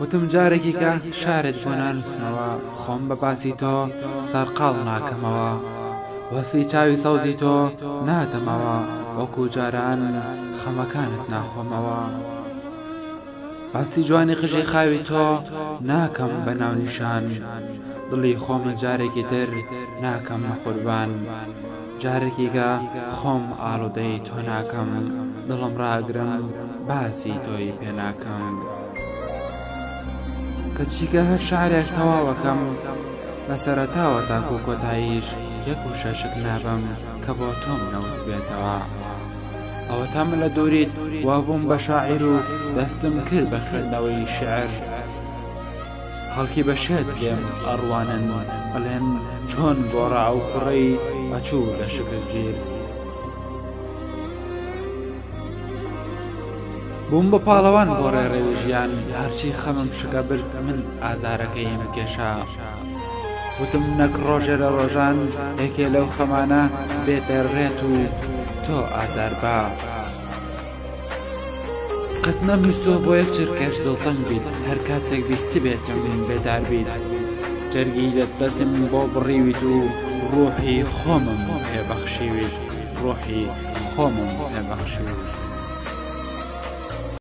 وتم جارێکیکە شارێک بۆ نانووسمەوە خۆم بە باسی تۆ سەرقاڵ ناکەمەوە وەسفی چاوی سەوزی تۆ نادەمەوە وەکوو جاران خەمەکانت ناخۆمەوە. باسی جوانی قژی خاوی تۆ ناکەم بە ناونیشان دڵی خۆمە جارێکی تر ناکەم بە قوربان جارێکیکە خۆم ئاڵودەی تۆ ناکەم دڵم ڕاگرم باسی تۆی پێ ناکەم کەچیکە هەر شارێک تەواوەکەم لە سەرەتاوە تاکو کۆتاییش یەک و شەشک نابم کە بۆ تۆم نەوت بێتەوە. ئەوەتا من لە دووریت وابووم بە شاعیر و دەستم کرد بە خوێندنەوەی شعر خەڵکی بە شێت لێم ئەڕوانن ئەڵێن چۆن گۆڕا ئەو کوڕەی ئەچوو لە شکستگیر بووم بە پاڵەوان گۆڕێ ڕێوی ژیان هەرچی خەمم شکە برد من ئازارەکەیم کێشا وتم نەک ڕۆژێ لە ڕۆژان یەکێ لەو خەمانە بێتە ڕێت و تۆ ئازار با قەت نەمویستوە بۆ یەک چرکەش دڵتەنگ بیت هەر کاتێک بیستبێ سەمین بێدار بیت جەرگی دەتبەتم بۆ بڕیویت و ڕۆحی خۆمم پێ بەخشیویت ڕۆحی خۆمم پێ بەخشیویت.